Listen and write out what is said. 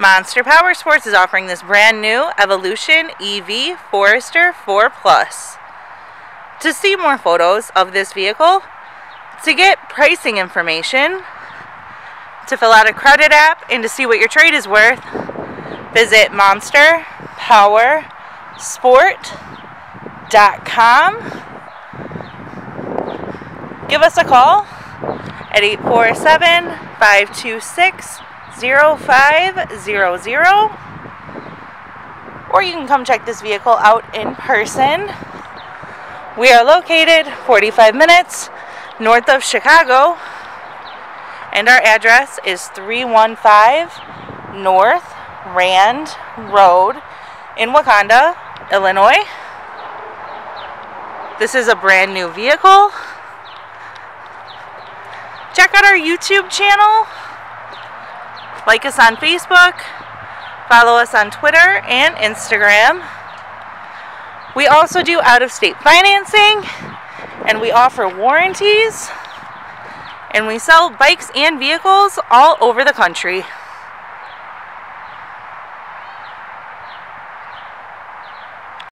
Monster Power Sports is offering this brand new Evolution EV Forester 4 Plus. To see more photos of this vehicle, to get pricing information, to fill out a credit app, and to see what your trade is worth, visit monsterpowersport.com. Give us a call at 847 526 0500 or you can come check this vehicle out in person. We are located 45 minutes north of Chicago and our address is 315 North Rand Road in Wauconda, Illinois. This is a brand new vehicle. Check out our YouTube channel like us on Facebook. Follow us on Twitter and Instagram. We also do out-of-state financing and we offer warranties and we sell bikes and vehicles all over the country.